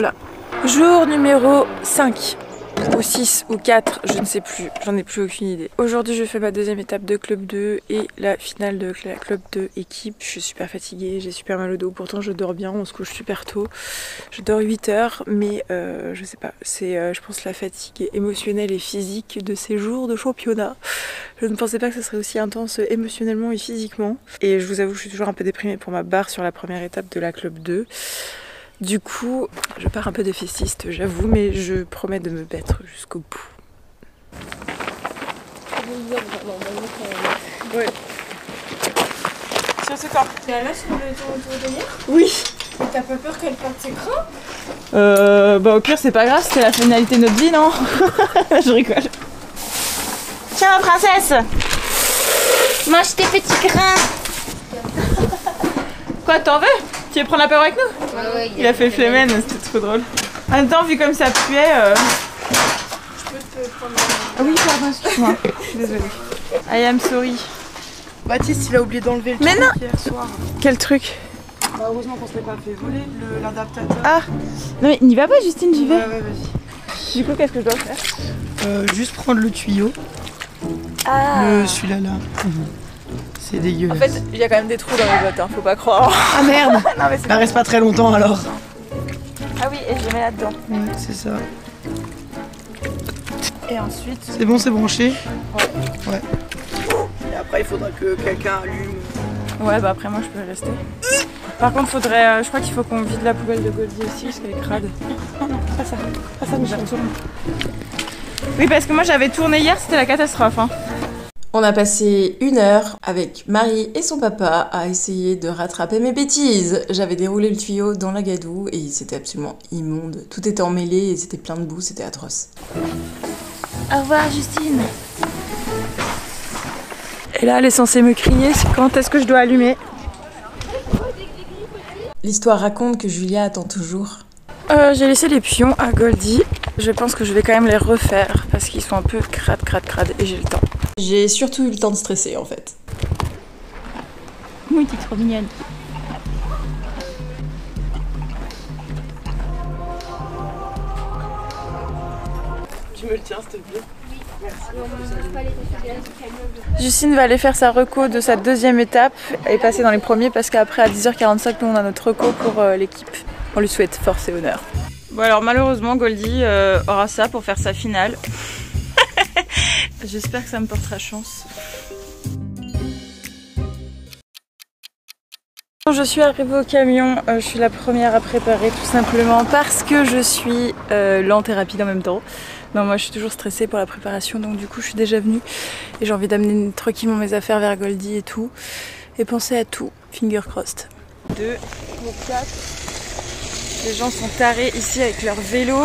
Là. Jour numéro 5 ou 6 ou 4, je ne sais plus, j'en ai plus aucune idée. Aujourd'hui je fais ma deuxième étape de club 2 et la finale de la club 2 équipe. Je suis super fatiguée, j'ai super mal au dos, pourtant je dors bien, on se couche super tôt. Je dors 8 heures, mais euh, je sais pas, c'est euh, je pense la fatigue émotionnelle et physique de ces jours de championnat. Je ne pensais pas que ce serait aussi intense émotionnellement et physiquement. Et je vous avoue, je suis toujours un peu déprimée pour ma barre sur la première étape de la club 2. Du coup, je pars un peu défaitiste, j'avoue, mais je promets de me battre jusqu'au bout. Ouais. Sur ce corps. T'es là sur le tour de Oui. Mais t'as pas peur qu'elle perde ses crans Euh, bah au pire c'est pas grave, c'était la finalité de notre vie, non? Je rigole. Tiens princesse Mange tes petits grains Quoi, t'en veux? Tu veux prendre l'apéro avec nous Ouais, ouais, Il a fait flemmen, c'était trop drôle. En même temps, vu comme ça puait... euh, Je peux te prendre Ah oui, pardon, excuse-moi. Je suis désolée. I am sorry. Baptiste, il a oublié d'enlever le Mais truc non hier soir. Quel truc Bah, heureusement qu'on se l'est pas fait voler, le- l'adaptateur. Ah Non mais n'y va pas Justine, j'y vais. ouais, ouais, vas-y. Du coup, qu'est-ce que je dois faire Euh, juste prendre le tuyau, Ah le celui-là là. C'est En dégueulasse. fait, il y a quand même des trous dans les bottes, hein, faut pas croire. ah merde non mais Bah reste pas très longtemps alors. Ah oui, et je les mets là-dedans. Ouais, c'est ça. Et ensuite... C'est bon, c'est branché Ouais. Et après, il faudra que quelqu'un allume. Ouais, bah après moi je peux rester. Par contre, faudrait, euh, je crois qu'il faut qu'on vide la poubelle de Goldie aussi parce qu'elle est crade. Non, non, pas ça. Pas ça, mais je retourne. Oui, parce que moi j'avais tourné hier, c'était la catastrophe. Hein. On a passé une heure avec Marie et son papa à essayer de rattraper mes bêtises. J'avais déroulé le tuyau dans la gadoue et c'était absolument immonde. Tout était emmêlé et c'était plein de boue, c'était atroce. Au revoir, Justine. Et là, elle est censée me crier c'est quand est-ce que je dois allumer? L'histoire raconte que Julia attend toujours. Euh, J'ai laissé les pions à Goldie. Je pense que je vais quand même les refaire parce qu'ils sont un peu crades, crades, crades et j'ai le temps. J'ai surtout eu le temps de stresser en fait. Oui, t'es trop mignonne. Tu me le tiens, s'il te plaît Justine va aller faire sa reco de sa deuxième étape et passer dans les premiers parce qu'après à 10h45 nous on a notre reco pour euh, l'équipe. On lui souhaite force et honneur. Bon alors malheureusement Goldie euh, aura ça pour faire sa finale. J'espère que ça me portera chance. Je suis arrivée au camion, euh, je suis la première à préparer tout simplement parce que je suis euh, lente et rapide en même temps. Non, moi je suis toujours stressée pour la préparation, donc du coup je suis déjà venue et j'ai envie d'amener tranquillement mes affaires vers Goldie et tout. Et penser à tout, finger crossed. 2 ou 4. Les gens sont tarés ici avec leur vélo.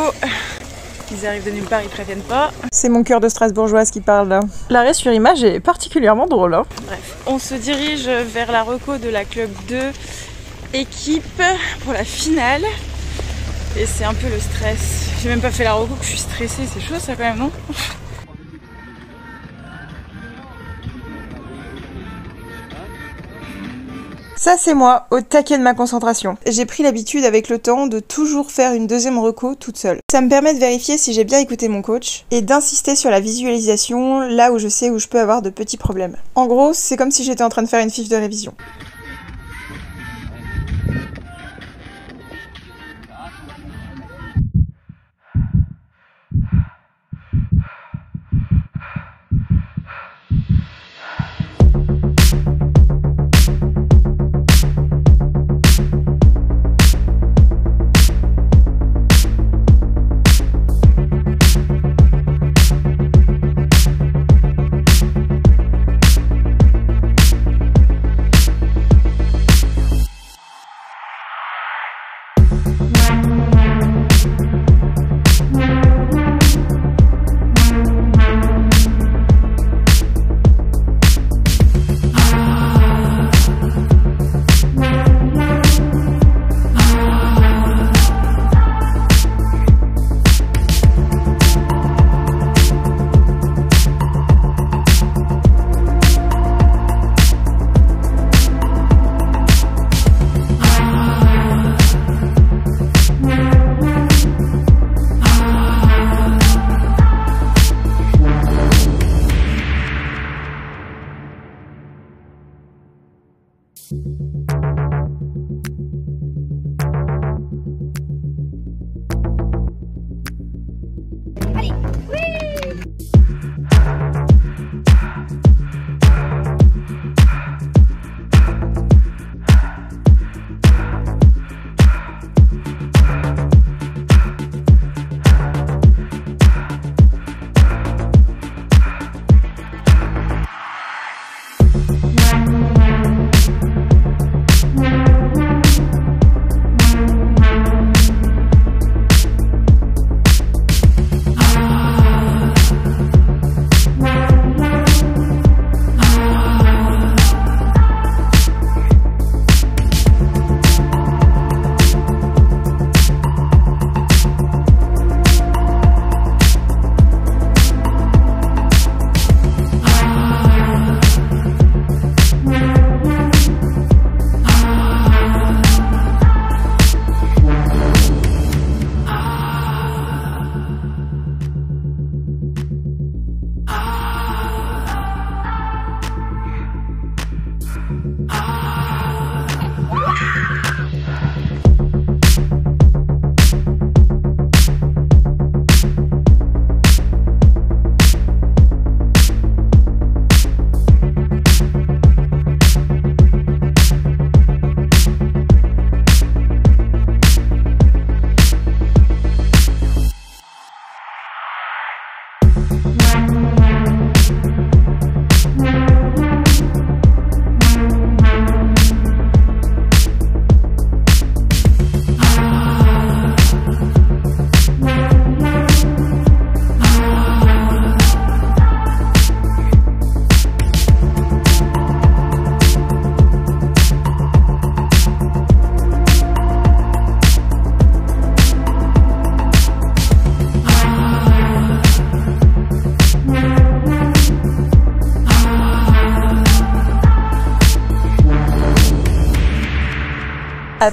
Ils arrivent de nulle part, ils préviennent pas. C'est mon cœur de Strasbourgeoise qui parle là. L'arrêt sur image est particulièrement drôle. Hein. Bref, on se dirige vers la reco de la club 2 équipe pour la finale. Et c'est un peu le stress. J'ai même pas fait la reco que je suis stressée, c'est chaud ça quand même, non? Ça, c'est moi, au taquet de ma concentration. J'ai pris l'habitude avec le temps de toujours faire une deuxième reco toute seule. Ça me permet de vérifier si j'ai bien écouté mon coach et d'insister sur la visualisation là où je sais où je peux avoir de petits problèmes. En gros, c'est comme si j'étais en train de faire une fiche de révision.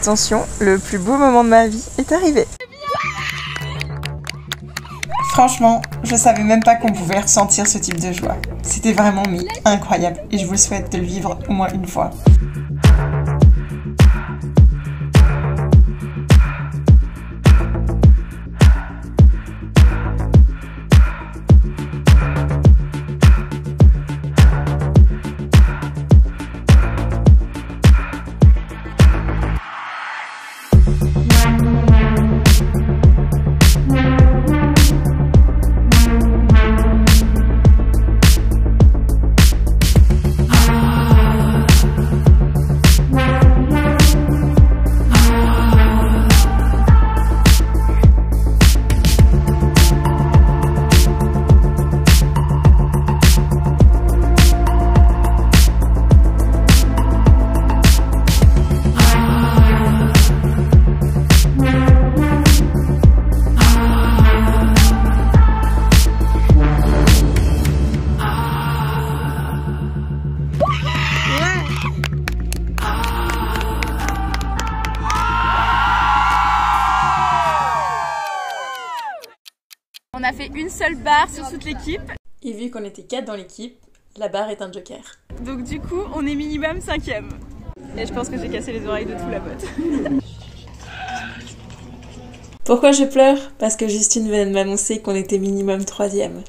Attention, le plus beau moment de ma vie est arrivé. Franchement, je savais même pas qu'on pouvait ressentir ce type de joie. C'était vraiment incroyable et je vous souhaite de le vivre au moins une fois. L'équipe. Et vu qu'on était 4 dans l'équipe, la barre est un joker. Donc du coup, on est minimum cinquième. Et je pense que j'ai cassé les oreilles de tout la botte. Pourquoi je pleure? Parce que Justine venait de m'annoncer qu'on était minimum troisième.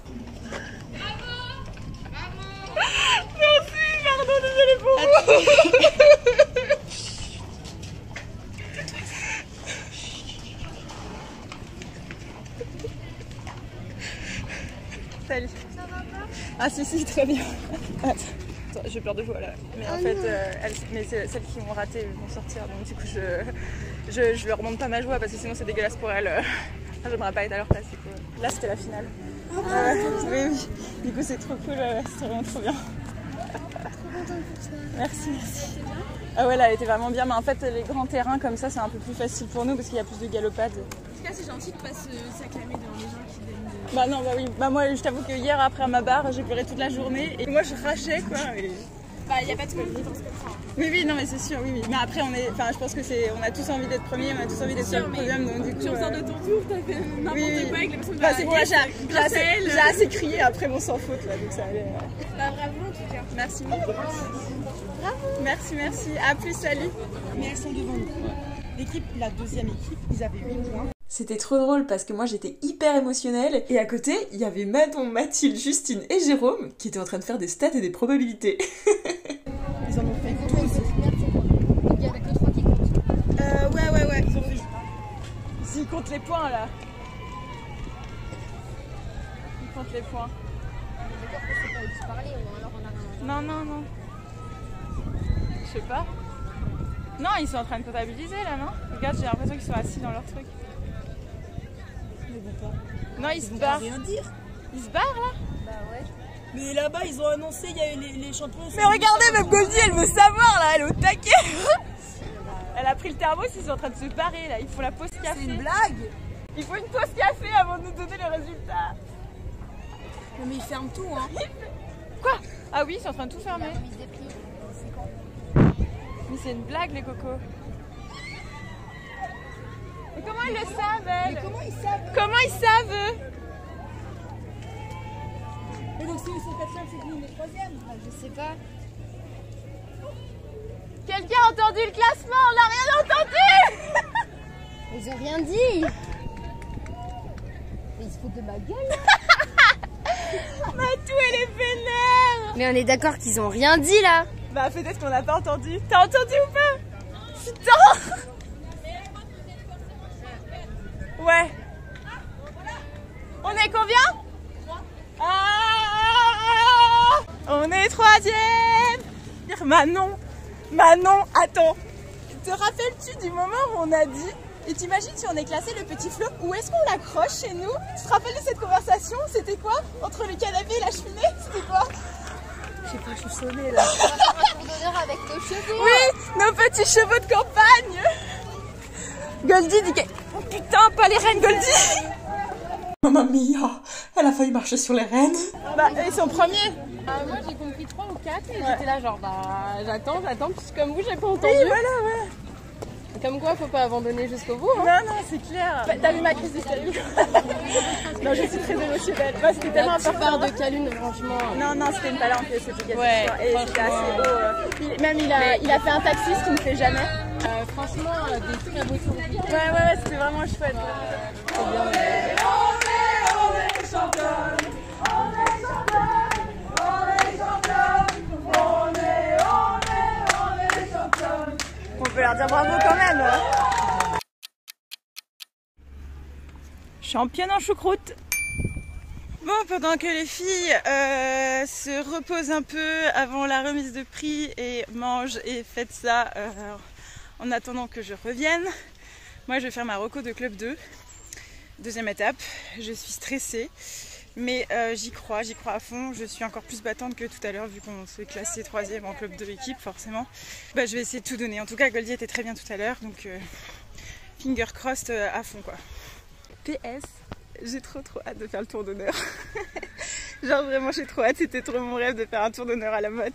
Pardon, désolé pour vous. Salut. Ça va pas Ah si si très bien. Attends, j'ai peur de joie là. Mais en fait, euh, elles- mais celles qui ont raté vont sortir. Donc du coup, je, je, je leur montre pas ma joie parce que sinon c'est dégueulasse pour elles. Ah, J'aimerais pas être à leur place. du coup. Là, c'était la finale. Ah ouais, oui, oui. Du coup, c'est trop cool. ouais, ouais, c'est vraiment trop bien. Merci, merci. Ah ouais, là, elle était vraiment bien. Mais en fait, les grands terrains comme ça, c'est un peu plus facile pour nous parce qu'il y a plus de galopades. En tout cas, c'est gentil de pas se s'acclamer devant les gens qui. Bah non, bah oui. Bah moi, je t'avoue que hier, après ma barre, j'ai pleuré toute la journée. Et moi, je rachais, quoi. et- Bah, y a pas tout le monde qui pense comme ça. Oui, oui, non, mais c'est sûr, oui, oui. Mais après, on est... Enfin, je pense que c'est... On a tous envie d'être premiers, on a tous envie d'être sur le mais podium, donc du coup... Tu en sors euh, de ton tour, t'as fait n'importe Oui, oui. quoi avec les personnes de Bah, la c'est bon, yes, j'ai assez, à j'ai assez crié après mon sans faute, là, donc ça allait. euh. Bah, bravo en tout cas. Merci beaucoup. Merci, merci. À plus, salut. Mais elles sont devant nous. L'équipe, la deuxième équipe, ils avaient 8 points. C'était trop drôle parce que moi j'étais hyper émotionnelle et à côté il y avait Manon, Mathilde, Justine et Jérôme qui étaient en train de faire des stats et des probabilités. Ils en ont fait 12. Il y avait que trois qui comptent. Euh, ouais, ouais, ouais. Ils ont fait... S'ils comptent les points, là. Ils comptent les points. D'accord que c'est pas où tu parlais, ou alors on a rien. Non, non, non. Je sais pas. Non, ils sont en train de comptabiliser, là, non? Regarde, j'ai l'impression qu'ils sont assis dans leur truc. Pas. Non, ils Ils se vont barrent. rien dire. Ils se barrent, là Bah, ouais. Mais là-bas, ils ont annoncé, il y a eu les, les champions. Mais regardez, même Goldie, elle veut savoir, là, elle est au taquet Elle a pris le thermos, ils sont en train de se barrer, là. Ils font la pause café. C'est une blague Il faut une pause café avant de nous donner les résultats. Non, mais ils ferment tout, hein. Quoi? Ah oui, ils sont en train de tout fermer. Mais c'est une blague, les cocos. Comment ils le savent, comment ils savent? Comment ils savent Mais donc, si eux sont quatrième, c'est que nous, on est troisième? Bah, je sais pas. Quelqu'un a entendu le classement? On n'a rien entendu Ils ont rien dit. Mais ils se foutent de ma gueule. Matou, elle est vénère Mais on est d'accord qu'ils ont rien dit là. Bah peut-être qu'on n'a pas entendu. T'as entendu ou pas? Putain Ouais. On est combien? Ah On est troisième Manon Manon, attends Te rappelles-tu du moment où on a dit et t'imagines si on est classé le petit flot, où est-ce qu'on l'accroche chez nous? Tu te rappelles de cette conversation? C'était quoi? Entre le canapé et la cheminée? C'était quoi? Je sais pas, je suis sonnée là. Randonneur avec nos cheveux. Oui, nos petits chevaux de campagne. Goldie dit que... Oh putain, pas les reines Goldie Mamma mia, elle a failli marcher sur les rênes. Bah, ils sont premiers. Ah, moi j'ai compris 3 ou 4 et j'étais là genre bah j'attends, j'attends, puis comme vous j'ai pas entendu. Oui, voilà, ouais. Comme quoi, faut pas abandonner jusqu'au bout. Hein. Non, non, c'est clair. Bah, T'as vu ma crise d'hystérie Non, je suis très émotionnelle. Bah, c'était tellement important. de Calune, franchement. Non, non, c'était une palanque, c'était quelque Ouais. Et c'était assez beau. euh. Il- même il a, il a fait un taxi, ce qu'il ne fait jamais. Franchement, euh, des très beaux tours. Ouais, ouais, ouais, c'était vraiment chouette. On peut leur dire bravo quand même. Championne en choucroute. Bon, pendant que les filles euh, se reposent un peu avant la remise de prix et mangent et fêtent ça euh, en attendant que je revienne, moi je vais faire ma reco de club 2. Deuxième étape, je suis stressée, mais euh, j'y crois, j'y crois à fond. Je suis encore plus battante que tout à l'heure vu qu'on s'est classé troisième en club 2 équipe, forcément. Bah, je vais essayer de tout donner. En tout cas, Goldie était très bien tout à l'heure, donc euh, finger crossed euh, à fond quoi. PS, j'ai trop trop hâte de faire le tour d'honneur. Genre vraiment j'ai trop hâte, c'était trop mon rêve de faire un tour d'honneur à la motte.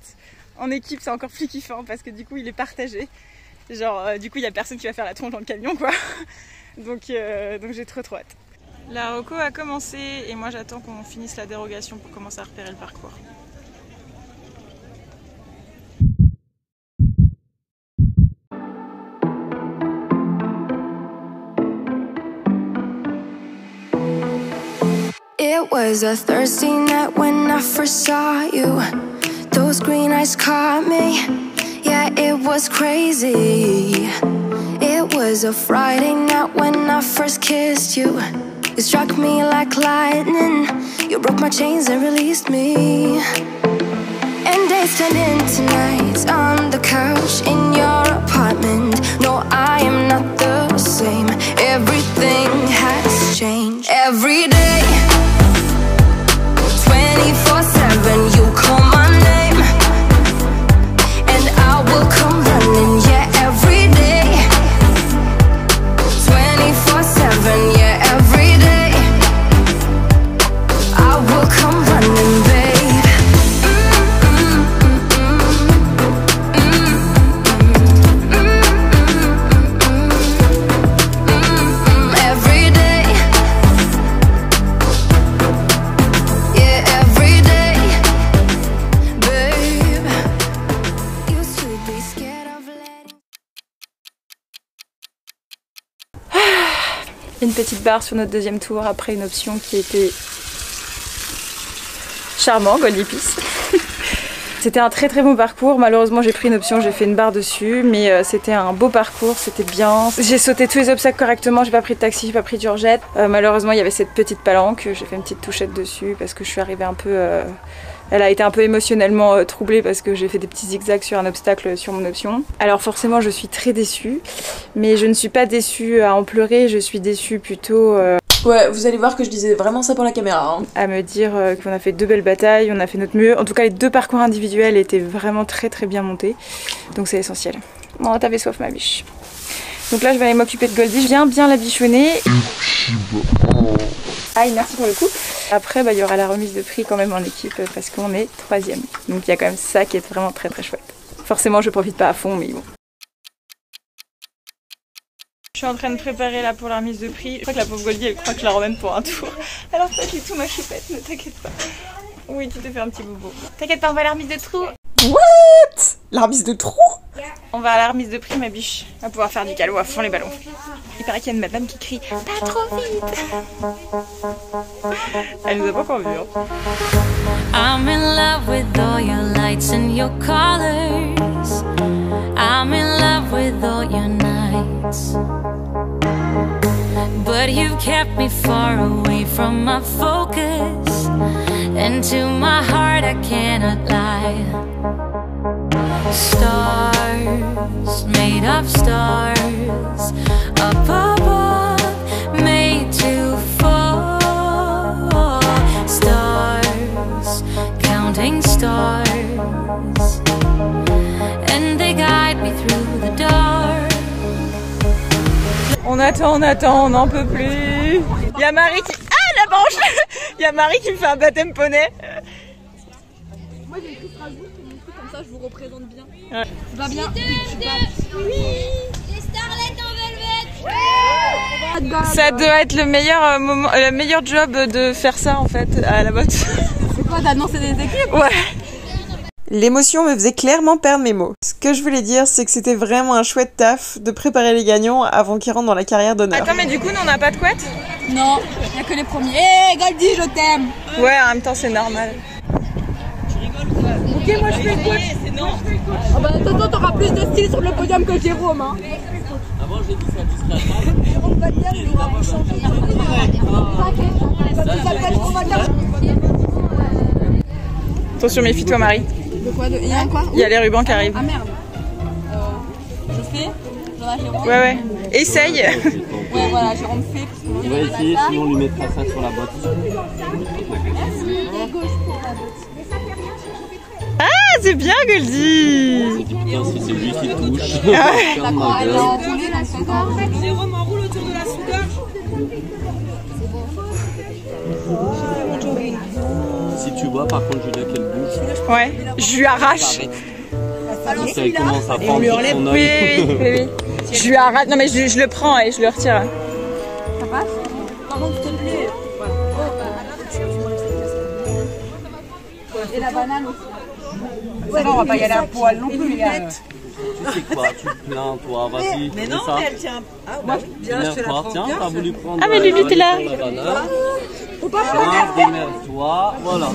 En équipe c'est encore plus kiffant parce que du coup il est partagé. Genre euh, du coup il y a personne qui va faire la tronche dans le camion quoi. Donc, euh, donc j'ai trop trop hâte. La reco a commencé et moi j'attends qu'on finisse la dérogation pour commencer à repérer le parcours. It was a Thursday night when I first saw you. Those green eyes caught me. Yeah, it was crazy. It was a Friday night when I first kissed you. You struck me like lightning. You broke my chains and released me. And days turned into nights on the couch in your apartment. No, I am not the same. Everything has changed. Every day, Une petite barre sur notre deuxième tour après une option qui était charmant, Peace. C'était un très très bon parcours. Malheureusement, j'ai pris une option, j'ai fait une barre dessus, mais euh, c'était un beau parcours, c'était bien. J'ai sauté tous les obstacles correctement, j'ai pas pris de taxi, j'ai pas pris d'urgette. Euh, malheureusement, il y avait cette petite palanque, j'ai fait une petite touchette dessus parce que je suis arrivée un peu. euh, Elle a été un peu émotionnellement euh, troublée parce que j'ai fait des petits zigzags sur un obstacle sur mon option. Alors forcément, je suis très déçue, mais je ne suis pas déçue à en pleurer, je suis déçue plutôt euh, Ouais, vous allez voir que je disais vraiment ça pour la caméra. hein. à me dire euh, qu'on a fait deux belles batailles, on a fait notre mieux. En tout cas, les deux parcours individuels étaient vraiment très très bien montés. Donc c'est essentiel. Bon, t'avais soif, ma biche. Donc là, je vais aller m'occuper de Goldie. Je viens bien la bichonner. Aïe, merci pour le coup. Après, bah, il y aura la remise de prix quand même en équipe euh, parce qu'on est troisième. Donc il y a quand même ça qui est vraiment très très chouette. Forcément, je profite pas à fond, mais bon. Je suis en train de préparer là pour la remise de prix. Je crois que la pauvre Goldie, elle croit que je la remène pour un tour. Alors pas du tout ma choupette, ne t'inquiète pas. Oui, tu t'es fait un petit bobo. T'inquiète pas, on va à la remise de trou. La remise de trou On va à la remise de prix, ma biche. On va pouvoir faire du calot à fond les ballons. Il paraît qu'il y a une madame qui crie Pas trop vite Elle nous a pas encore vu. Hein. I'm in love with all your lights and your colors. I'm in love with all your nights. But you've kept me far away from my focus. And to my heart, I cannot lie. Stars made of stars up above, made to fall. Stars counting stars, and they guide me through the dark. On attend, on attend, on n'en peut plus. Il y a Marie qui. Ah la branche Il y a Marie qui me fait un baptême poney. Moi j'ai écrit Strasbourg comme ça je vous représente bien. Ouais. Va bien, tu passes. Les starlets Ça doit être le meilleur euh, moment, euh, le meilleur job de faire ça en fait à la botte. C'est quoi d'annoncer des équipes Ouais. L'émotion me faisait clairement perdre mes mots. Ce que je voulais dire, c'est que c'était vraiment un chouette taf de préparer les gagnants avant qu'ils rentrent dans la carrière d'honneur. Attends, mais du coup, nous, on n'a pas de couette Non, il a que les premiers. Hé, Goldie, je t'aime Ouais, en même temps, c'est normal. Ok, moi je fais quoi Ah bah, Toto, t'auras plus de style sur le podium que Jérôme. Hein. Avant, j'ai dit ça discrètement. Jérôme va il va. Attention, méfie-toi, Marie. De quoi de... Il y a un quoi? Il y a les rubans qui arrivent. Ah merde. Euh, je fais Jérôme Ouais, ouais. Essaye. Ouais, voilà, Jérôme fait. Parce que On va essayer, sinon on lui mettra ça sur la botte. C'est bien, Goldie. Putain, si c'est lui qui touche. Ferme D'accord, ma elle gueule. a enroulé la soda. Jérôme enroule autour de la soudage. Si tu vois par contre Julia qu'elle bouge, Ouais. Je lui arrache. si elle commence à prendre sur son Oui, œil. oui, oui. Je lui arrache. Non, mais je, je le prends et je le retire. Par contre, s'il te plaît. Et la banane aussi. Ouais, non, on va pas y aller à poil non plus, les gars. Tu sais quoi, tu te plains toi, vas-y. Mais non, mais elle tient. Ah bah, bien, je te la Tiens, t'as voulu prendre. Ah, mais Lulu, euh, t'es là. la banane. Tiens, démerde-toi, voilà.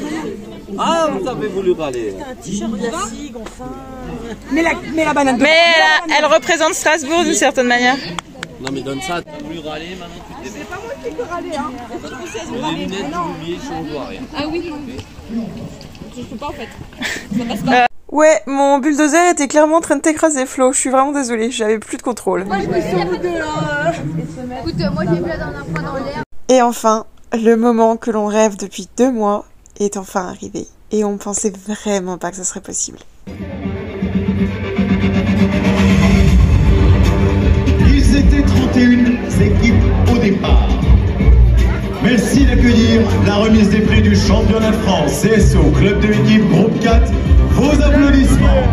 Ah, vous avez voulu râler. Mais la, mais la banane. Mais elle, elle représente Strasbourg d'une certaine manière. Non mais donne ça, t'as voulu râler, maintenant tu te. C'est pas moi qui peux râler, hein. Les lunettes, j'ai oublié, je vois rien. Ah oui. Je peux pas en fait. Ouais, mon bulldozer était clairement en train de t'écraser, Flo. Je suis vraiment désolée, j'avais plus de contrôle. Moi, je me suis au de là. Écoute, moi j'ai vu la dernière fois dans l'air. Et enfin, le moment que l'on rêve depuis deux mois est enfin arrivé. Et on pensait vraiment pas que ça serait possible. Ils étaient 31 équipes au départ. Merci d'accueillir la remise des prix du championnat de France CSO Club de l'équipe Groupe 4. Vos applaudissements.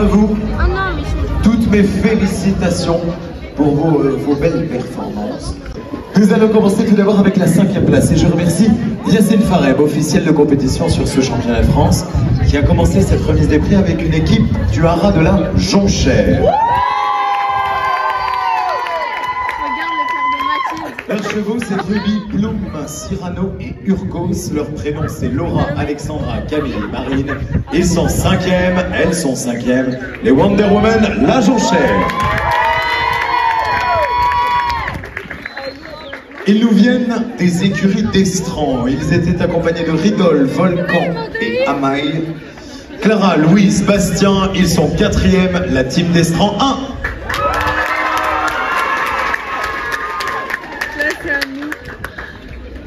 À vous. Toutes mes félicitations pour vos, euh, vos belles performances. Nous allons commencer tout d'abord avec la cinquième place et je remercie Yacine Fareb, officiel de compétition sur ce championnat de France, qui a commencé cette remise des prix avec une équipe du haras de la Jonchère. Regarde le cœur de Mathilde. Leurs chevaux, c'est Ruby, Bloom, Cyrano et Urgos. Leur prénom, c'est Laura, Alexandra, Camille et Marine. Ils sont cinquièmes, elles sont cinquièmes. Les Wonder Woman, la Jonchère. Ils nous viennent des écuries d'Estran. Ils étaient accompagnés de Ridol, Volcan et Amail. Clara, Louise, Bastien, ils sont quatrièmes, la team d'Estran 1.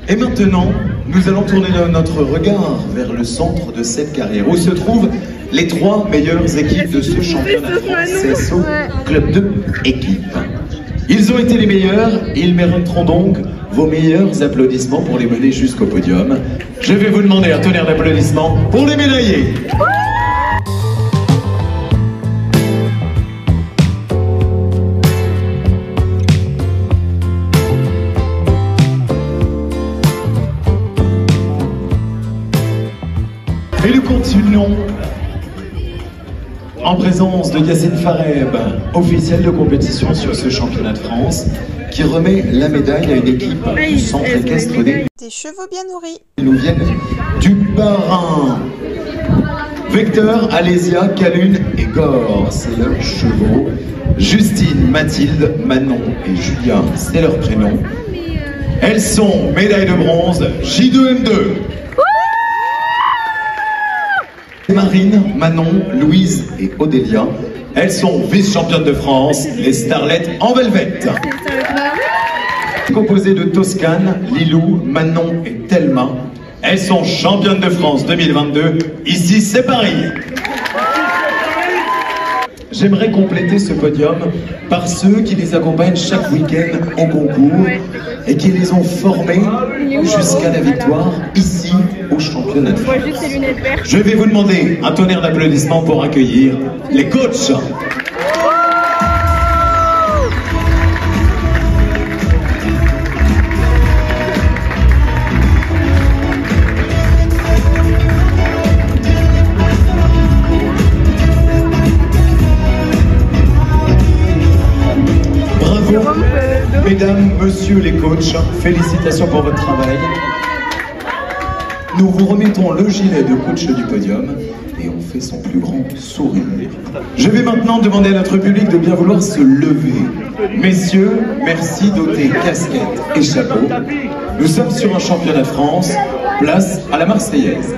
Et maintenant, nous allons tourner notre regard vers le centre de cette carrière, où se trouvent les trois meilleures équipes de ce championnat CSO Club 2 équipe. Ils ont été les meilleurs, ils mériteront donc vos meilleurs applaudissements pour les mener jusqu'au podium. Je vais vous demander un tonnerre d'applaudissements pour les médaillés. Et nous continuons en présence de Yacine Fareb, officiel de compétition sur ce championnat de France, qui remet la médaille à une équipe du centre équestre des Des chevaux bien nourris. qui nous viennent du Barin. Vecteur, Alésia, Calune et Gore, c'est leurs chevaux. Justine, Mathilde, Manon et Julien, c'est leurs prénoms. Elles sont médailles de bronze J2M2. Marine, Manon, Louise et Odélia. Elles sont vice-championnes de France, les starlettes en velvet. Composées de Toscane, Lilou, Manon et Thelma. Elles sont championnes de France 2022. Ici, c'est Paris. J'aimerais compléter ce podium par ceux qui les accompagnent chaque week-end au concours et qui les ont formés jusqu'à la victoire ici au championnat de France. Je vais vous demander un tonnerre d'applaudissements pour accueillir les coachs. Mesdames, messieurs les coachs, félicitations pour votre travail. Nous vous remettons le gilet de coach du podium et on fait son plus grand sourire. Je vais maintenant demander à notre public de bien vouloir se lever. Messieurs, merci d'ôter casquette et chapeau. Nous sommes sur un championnat de France, place à la Marseillaise.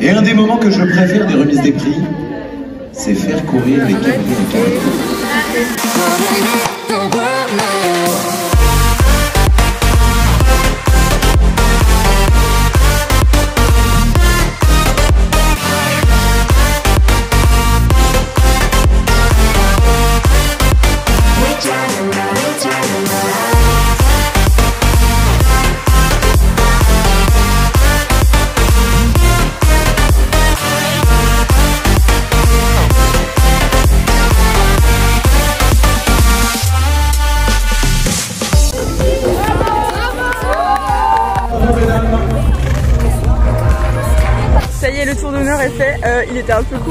Et un des moments que je préfère des remises des prix, c'est faire courir les cavaliers de caractère.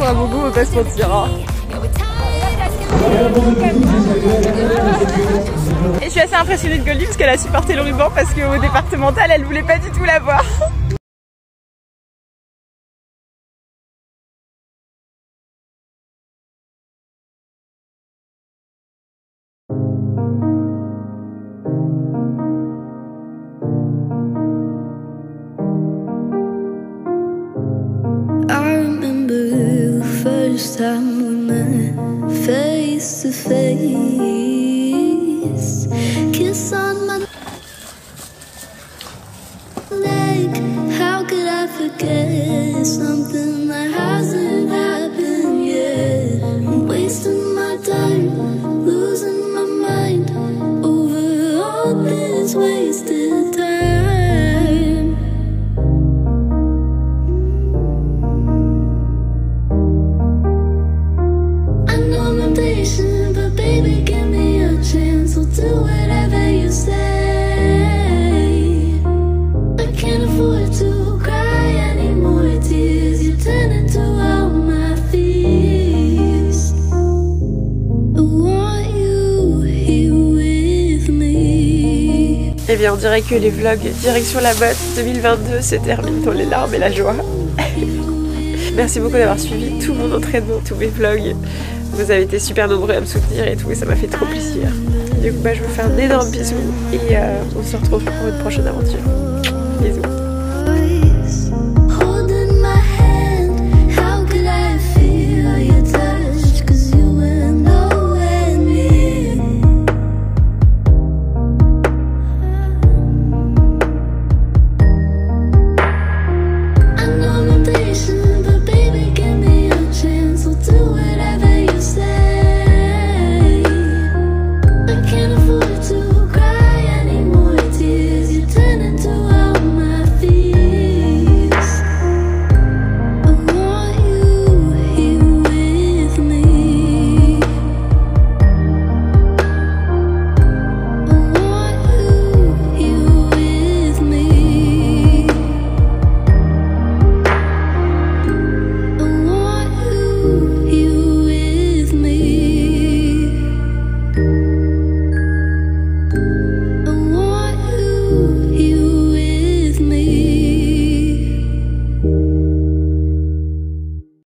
À on va pas mentir. hein. Et je suis assez impressionnée de Goldie parce qu'elle a supporté le ruban parce qu'au départemental, elle voulait pas du tout l'avoir. To dirait que les vlogs direction la botte 2022 se terminent dans les larmes et la joie. Merci beaucoup d'avoir suivi tout mon entraînement, tous mes vlogs. Vous avez été super nombreux à me soutenir et tout, et ça m'a fait trop plaisir. Du coup, bah, je vous fais un énorme bisou et euh, on se retrouve pour une prochaine aventure. Bisous.